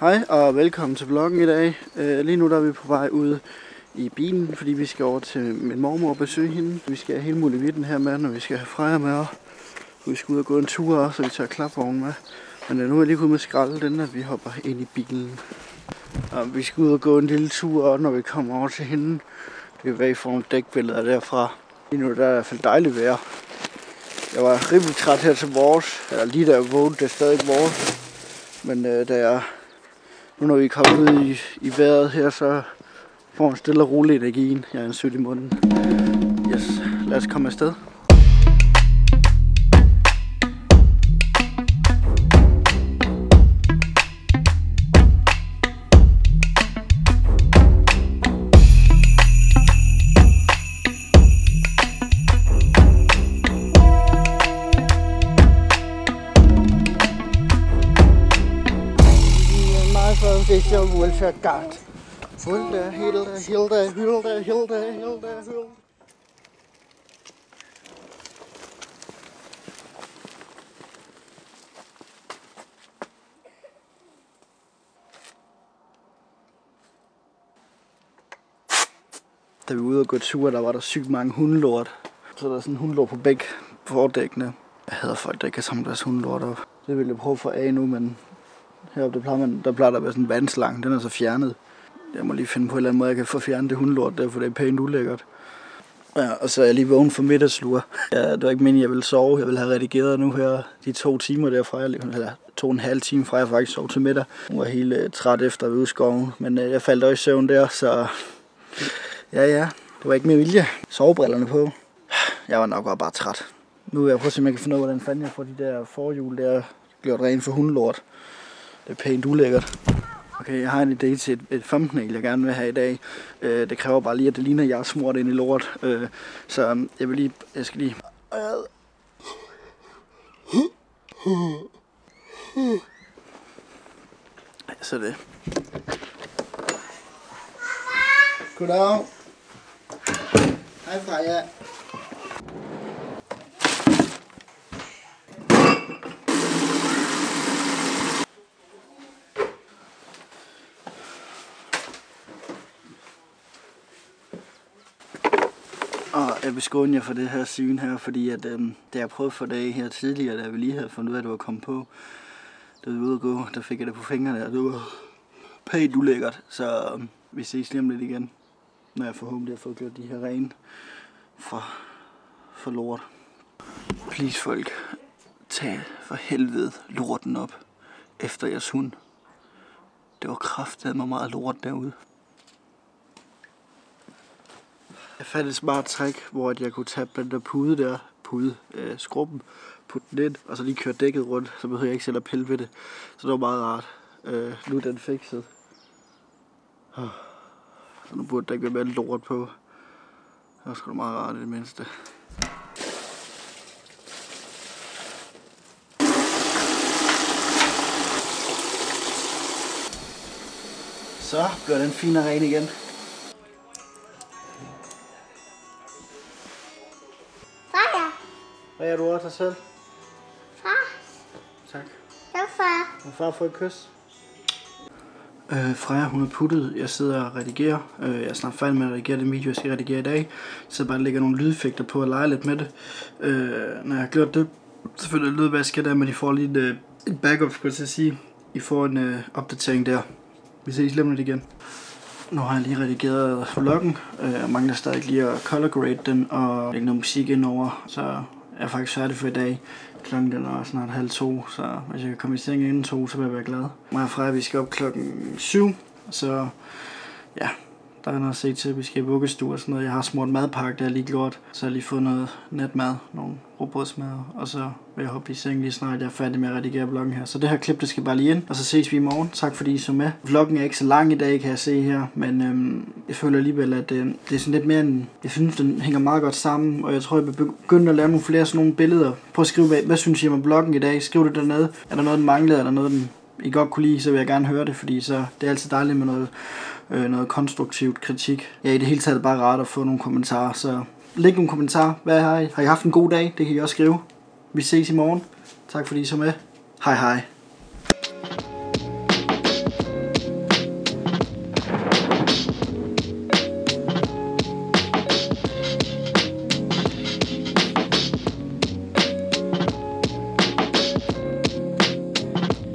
Hej og velkommen til vloggen i dag. Øh, lige nu der er vi på vej ud i bilen, fordi vi skal over til min mormor og besøge hende. Vi skal have hele muligheden her med, når vi skal have Freja med. Og vi skal ud og gå en tur også, så vi tager klapvognen med. Men øh, nu er jeg lige ude med skralde den, at vi hopper ind i bilen. Og vi skal ud og gå en lille tur, og når vi kommer over til hende, vi vil være i form dækbilleder derfra. Lige nu der er i hvert fald dejligt vejr. Jeg var rimelig træt her til vores, eller lige da jeg vågnede, det er stadig vores. Men øh, da jeg nu når vi er kommet ud i, i vejret her, så får man stille og roligt energien. Jeg er en sødt i munden. Yes, lad os komme afsted. My foundation will check out. Hilda, Hilda, Hilda, Hilda, Hilda, Hilda, Hilda. Da vi var ude og gå tur, der var der sygt mange hundelort. Så der er sådan en hundelort på begge fordækkene. Jeg hader folk, der ikke kan samle deres hundelort op. Det ville jeg prøve at få af nu, men heroppe der plejer, man, der plejer der at være sådan en vandslang. Den er så fjernet. Jeg må lige finde på en eller anden måde, jeg kan få fjernet det hundlort der, for det er pænt ulækkert. Ja, og så er jeg lige vågen for middagslur. Ja, det var ikke meningen, jeg ville sove. Jeg ville have redigeret nu her de to timer derfra. Eller to og en halv time fra, jeg faktisk sov til middag. Jeg var helt uh, træt efter at være ude skoven. Men uh, jeg faldt også i søvn der, så ja, ja. Det var ikke med vilje. Sovebrillerne på. Jeg var nok bare træt. Nu vil jeg prøve at se, om jeg kan finde ud af, hvordan fanden jeg får de der forhjul der gjort rent for hundelort. Det er pænt ulækkert. Okay, jeg har en idé til et, et thumbnail, jeg gerne vil have i dag. Øh, det kræver bare lige, at det ligner, at jeg er smurt ind i lort. Øh, så øhm, jeg vil lige, jeg skal lige... Så det. Goddag. Hej Freja. At beskåne jer for det her syn her, fordi at, øhm, da jeg prøvede for dage her tidligere, da vi lige havde fundet ud af, at det var kommet på, da vi var ude at gå, der fik jeg det på fingrene, og det var pænt ulækkert. Så øhm, vi ses lige om lidt igen, når jeg forhåbentlig har fået gjort de her rene for, for lort. Please folk, tag for helvede lorten op efter jeres hund. Det var kraftigt mig meget lort derude. Jeg fandt et smart trick, hvor jeg kunne tage den der pude der, pude, øh, skrubben, putte den ind, og så lige køre dækket rundt, så behøver jeg ikke selv at pille ved det. Så det var meget rart. Øh, nu er den fikset. Ah, så nu burde der ikke være mere lort på. Det var sgu da meget rart i det mindste. Så bliver den fin og ren igen. Er du over dig selv? Far. Tak. Var far. Og far får et kys. Øh, Freja, hun er puttet. Jeg sidder og redigerer. Øh, jeg er snart færdig med at redigere den video, jeg skal redigere i dag. Så jeg bare lægger nogle lydeffekter på og lege lidt med det. Øh, når jeg har gjort det, så hvad jeg skal der, men I får lige et, øh, et backup, skulle jeg sige. I får en øh, opdatering der. Vi ses lige om lidt igen. Nu har jeg lige redigeret vloggen. Øh, Jeg mangler stadig lige at color grade den og lægge noget musik ind over. Så er faktisk færdig for i dag. Klokken den er snart halv to, så hvis jeg kan komme i seng inden to, så vil jeg være glad. Mig og Freja, vi skal op klokken syv, så ja, der er noget at se til. Vi skal i vuggestue og sådan noget. Jeg har smurt madpakke, det har lige gjort. Så har jeg lige fået noget natmad, nogle robotsmad, og så vil jeg hoppe i seng lige snart jeg er færdig med at redigere vloggen her. Så det her klip, det skal bare lige ind, og så ses vi i morgen. Tak fordi I så med. Vloggen er ikke så lang i dag, kan jeg se her, men øhm, jeg føler alligevel, at øh, det er sådan lidt mere en... Jeg synes, den hænger meget godt sammen, og jeg tror, jeg vil begynde at lave nogle flere sådan nogle billeder. Prøv at skrive, hvad, hvad synes I om vloggen i dag? Skriv det dernede. Er der noget, den manglede? Er der noget, den i godt kunne lide, så vil jeg gerne høre det, fordi så det er altid dejligt med noget, øh, noget konstruktivt kritik. Ja, i det hele taget bare rart at få nogle kommentarer, så læg nogle kommentarer. Hvad har I? Har I haft en god dag? Det kan I også skrive. Vi ses i morgen. Tak fordi I så med. Hej hej.